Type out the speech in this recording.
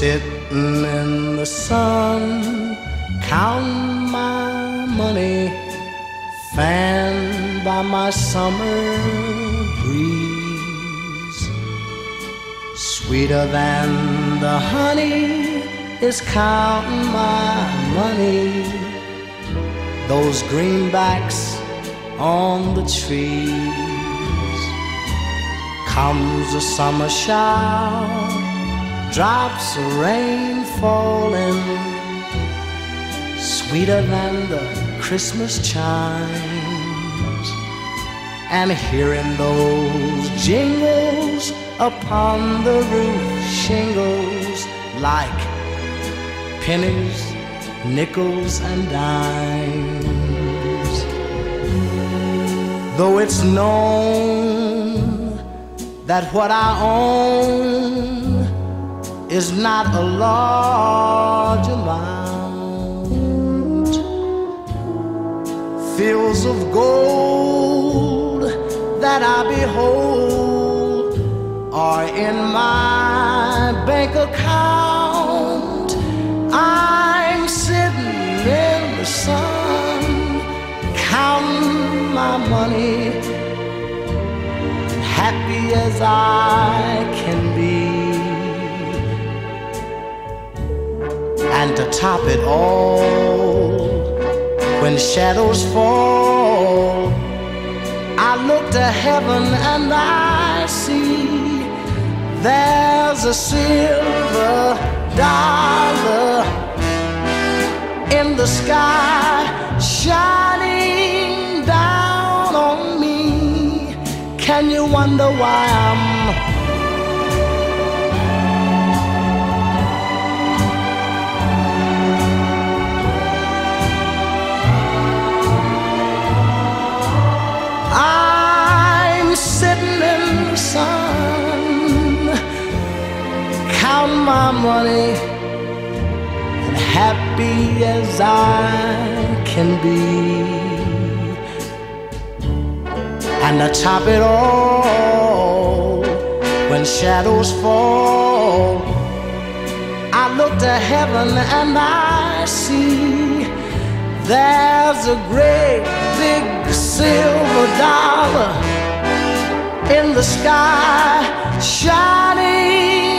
Sitting in the sun, counting my money, fanned by my summer breeze. Sweeter than the honey is counting my money. Those greenbacks on the trees. Comes a summer shower, drops of rain falling, sweeter than the Christmas chimes. And hearing those jingles upon the roof shingles like pennies, nickels, and dimes. Though it's known that what I own is not a large amount, fields of gold that I behold are in my bank account. I'm sitting in the sun, counting my money, happy as I can top it all, when shadows fall, I look to heaven and I see there's a silver dollar in the sky shining down on me. Can you wonder why I'm money, and happy as I can be. And to top it all, when shadows fall, I look to heaven and I see there's a great big silver dollar in the sky shining